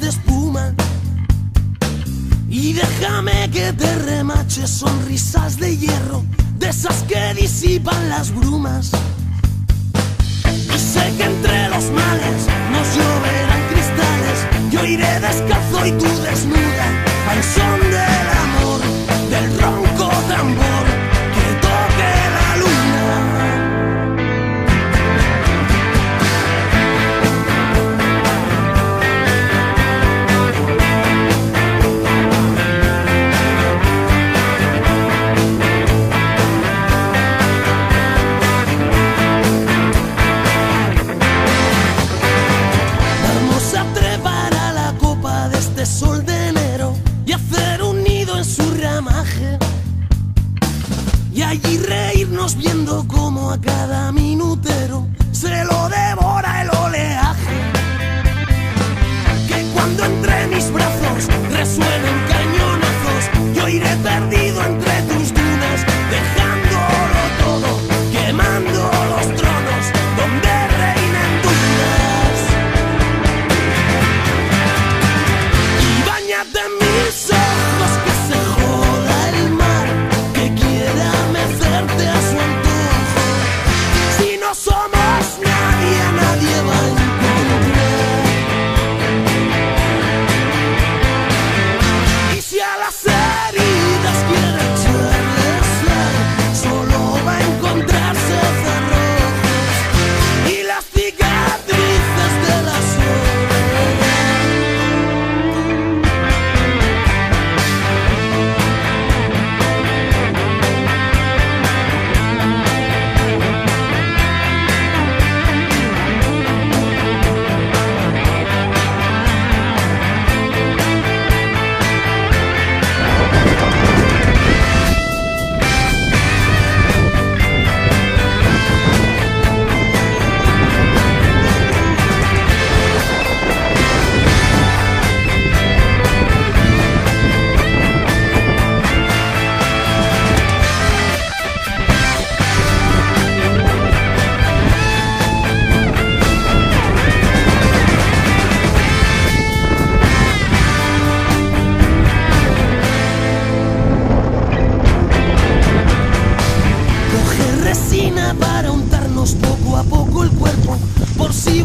de espuma. Y déjame que te remache sonrisas de hierro, de esas que disipan las brumas. Sé que entre los males nos lloverán cristales, yo iré descalzo y tú desnuda, al son sol de enero y hacer un nido en su ramaje. Y allí reírnos viendo como a cada minutero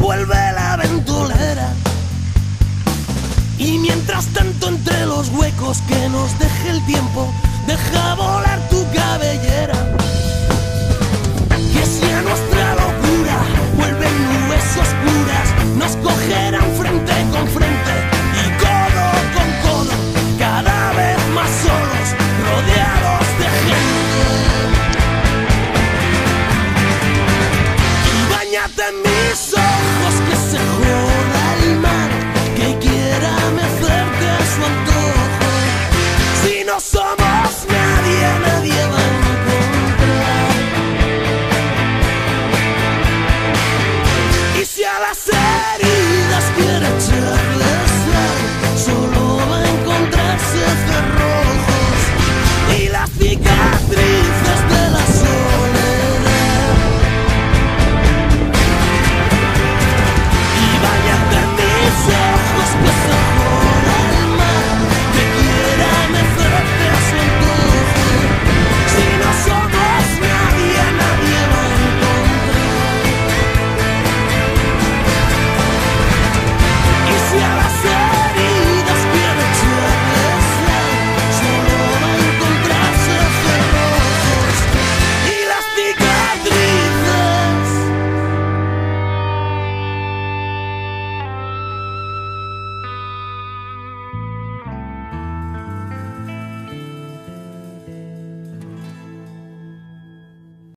vuelve la ventolera. Y mientras tanto entre los huecos que nos deje el tiempo, deja volar tu cabellera. summer.